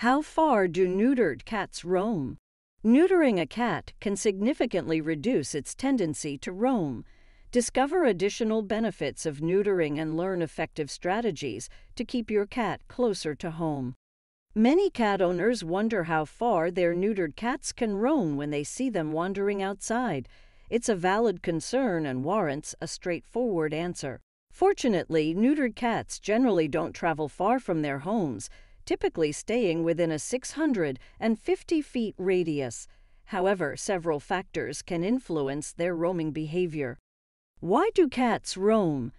How far do neutered cats roam? Neutering a cat can significantly reduce its tendency to roam. Discover additional benefits of neutering and learn effective strategies to keep your cat closer to home. Many cat owners wonder how far their neutered cats can roam when they see them wandering outside. It's a valid concern and warrants a straightforward answer. Fortunately, neutered cats generally don't travel far from their homes, typically staying within a 650 feet radius. However, several factors can influence their roaming behavior. Why do cats roam?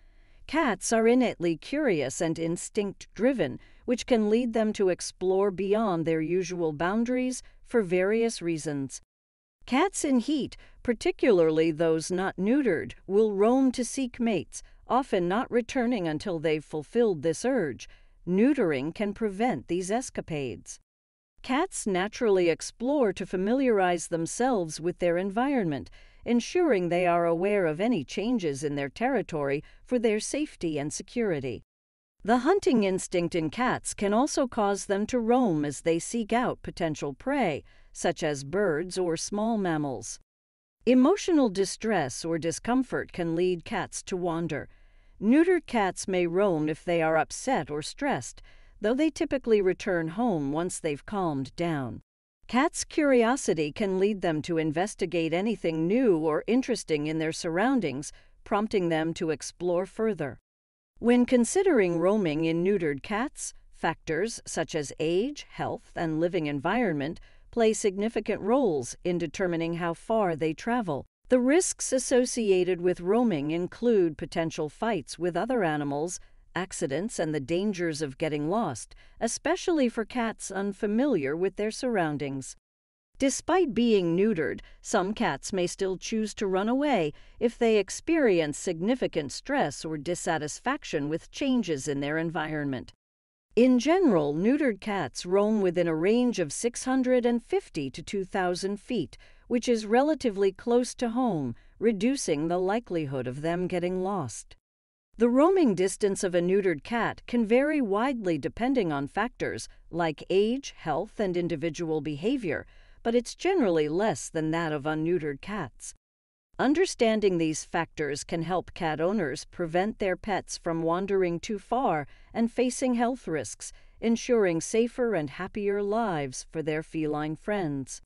Cats are innately curious and instinct driven, which can lead them to explore beyond their usual boundaries for various reasons. Cats in heat, particularly those not neutered, will roam to seek mates, often not returning until they've fulfilled this urge. Neutering can prevent these escapades. Cats naturally explore to familiarize themselves with their environment, ensuring they are aware of any changes in their territory for their safety and security. The hunting instinct in cats can also cause them to roam as they seek out potential prey, such as birds or small mammals. Emotional distress or discomfort can lead cats to wander. Neutered cats may roam if they are upset or stressed, though they typically return home once they've calmed down. Cats' curiosity can lead them to investigate anything new or interesting in their surroundings, prompting them to explore further. When considering roaming in neutered cats, factors such as age, health, and living environment play significant roles in determining how far they travel. The risks associated with roaming include potential fights with other animals, accidents, and the dangers of getting lost, especially for cats unfamiliar with their surroundings. Despite being neutered, some cats may still choose to run away if they experience significant stress or dissatisfaction with changes in their environment. In general, neutered cats roam within a range of 650 to 2,000 feet, which is relatively close to home, reducing the likelihood of them getting lost. The roaming distance of a neutered cat can vary widely depending on factors like age, health, and individual behavior, but it's generally less than that of unneutered cats. Understanding these factors can help cat owners prevent their pets from wandering too far and facing health risks, ensuring safer and happier lives for their feline friends.